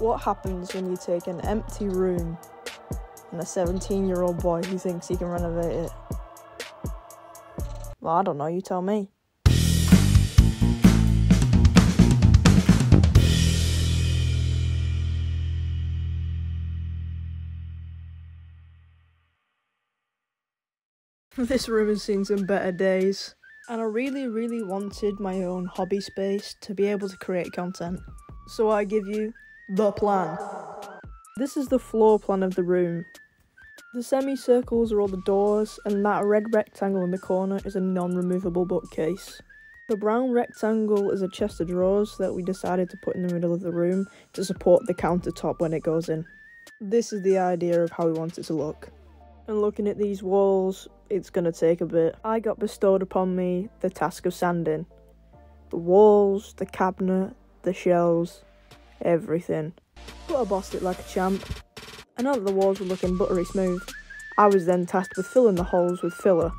What happens when you take an empty room and a 17 year old boy who thinks he can renovate it? Well, I don't know, you tell me. this room has seen some better days, and I really, really wanted my own hobby space to be able to create content. So I give you the plan. This is the floor plan of the room. The semicircles are all the doors, and that red rectangle in the corner is a non removable bookcase. The brown rectangle is a chest of drawers that we decided to put in the middle of the room to support the countertop when it goes in. This is the idea of how we want it to look. And looking at these walls, it's gonna take a bit. I got bestowed upon me the task of sanding. The walls, the cabinet, the shelves, everything. But I bossed it like a champ. And now that the walls were looking buttery smooth, I was then tasked with filling the holes with filler.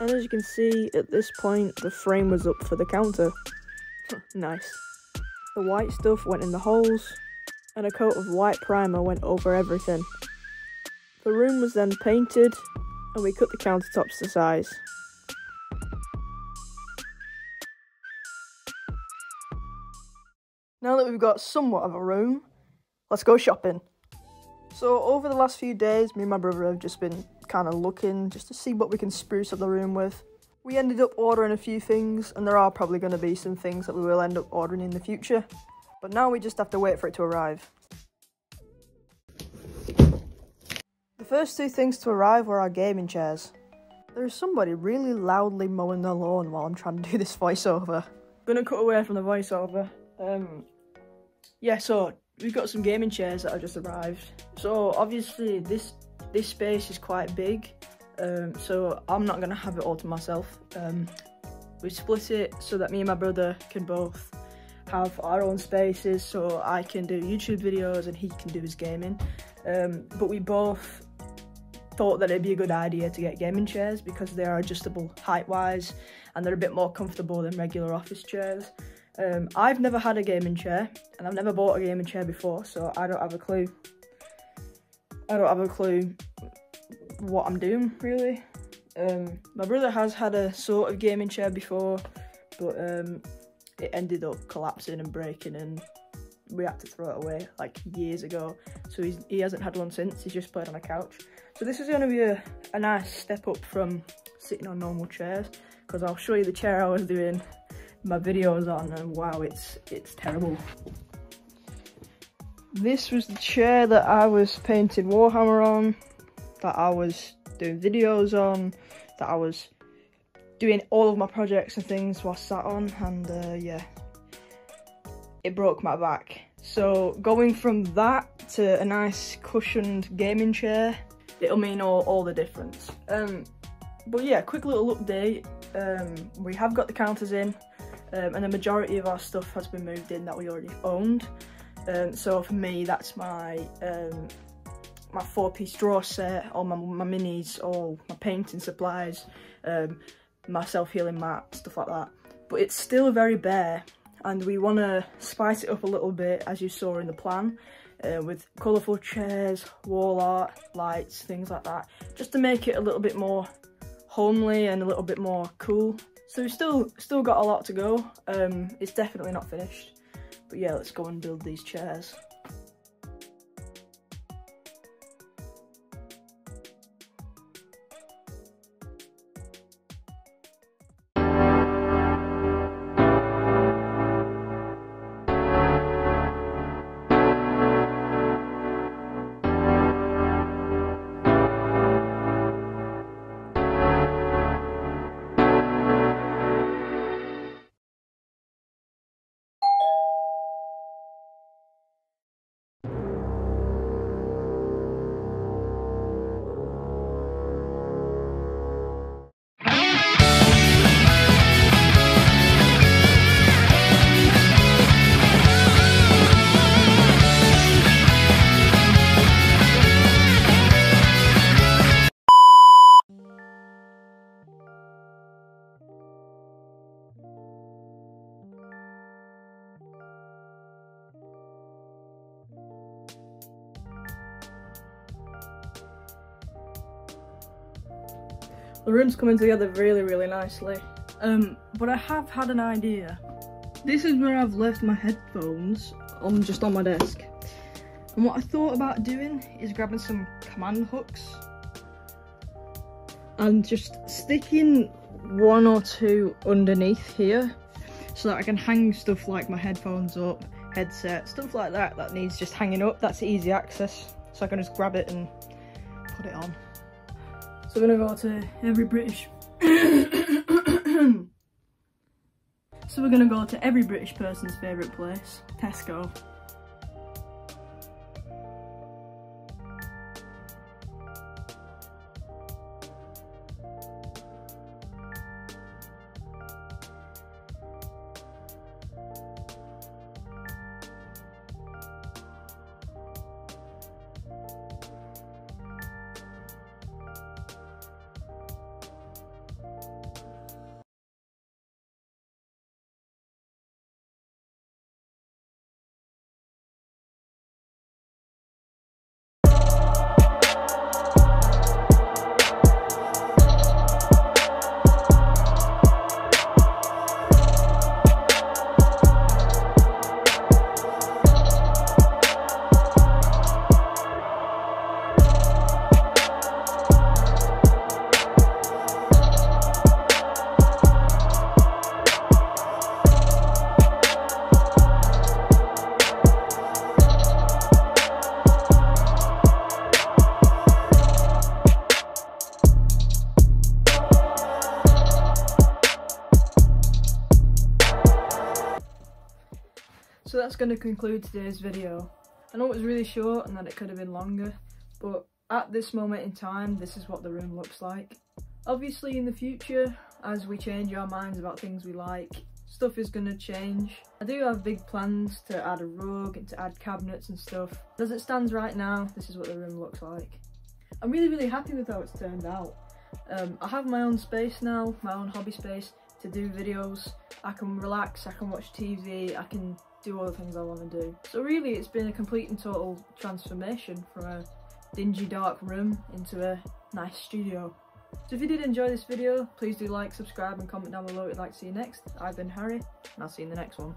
And as you can see, at this point, the frame was up for the counter. nice. The white stuff went in the holes, and a coat of white primer went over everything. The room was then painted, and we cut the countertops to size. Now that we've got somewhat of a room, let's go shopping. So over the last few days, me and my brother have just been kind of looking just to see what we can spruce up the room with. We ended up ordering a few things, and there are probably going to be some things that we will end up ordering in the future. But now we just have to wait for it to arrive. The first two things to arrive were our gaming chairs. There's somebody really loudly mowing the lawn while I'm trying to do this voiceover. Gonna cut away from the voiceover. Um, yeah, so we've got some gaming chairs that have just arrived. So obviously this this space is quite big, um, so I'm not gonna have it all to myself. Um, we split it so that me and my brother can both have our own spaces so I can do YouTube videos and he can do his gaming. Um, but we both thought that it'd be a good idea to get gaming chairs because they are adjustable height wise and they're a bit more comfortable than regular office chairs. Um, I've never had a gaming chair and I've never bought a gaming chair before, so I don't have a clue. I don't have a clue what I'm doing really. Um, my brother has had a sort of gaming chair before, but um, it ended up collapsing and breaking and we had to throw it away like years ago. So he hasn't had one since, he's just played on a couch. So this is going to be a, a nice step up from sitting on normal chairs because I'll show you the chair I was doing my videos on and wow it's it's terrible. This was the chair that I was painting Warhammer on that I was doing videos on that I was doing all of my projects and things while sat on and uh, yeah. It broke my back. So going from that to a nice cushioned gaming chair it'll mean all, all the difference. Um but yeah quick little update um we have got the counters in um, and the majority of our stuff has been moved in that we already owned. Um, so for me, that's my um, my four-piece drawer set, all my, my minis, all my painting supplies, um, my self-healing mat, stuff like that. But it's still very bare, and we want to spice it up a little bit, as you saw in the plan, uh, with colourful chairs, wall art, lights, things like that, just to make it a little bit more homely and a little bit more cool so we've still, still got a lot to go. Um, it's definitely not finished. But yeah, let's go and build these chairs. The room's coming together really, really nicely. Um, but I have had an idea. This is where I've left my headphones, on just on my desk. And what I thought about doing is grabbing some command hooks and just sticking one or two underneath here so that I can hang stuff like my headphones up, headset, stuff like that that needs just hanging up. That's easy access. So I can just grab it and put it on. So we're gonna go to every British So we're gonna go to every British person's favourite place, Tesco. That's going to conclude today's video. I know it was really short and that it could have been longer, but at this moment in time, this is what the room looks like. Obviously in the future, as we change our minds about things we like, stuff is going to change. I do have big plans to add a rug and to add cabinets and stuff. As it stands right now, this is what the room looks like. I'm really, really happy with how it's turned out. Um, I have my own space now, my own hobby space to do videos. I can relax, I can watch TV, I can do all the things I want to do. So really it's been a complete and total transformation from a dingy dark room into a nice studio. So if you did enjoy this video, please do like, subscribe and comment down below what you'd like to see next. I've been Harry and I'll see you in the next one.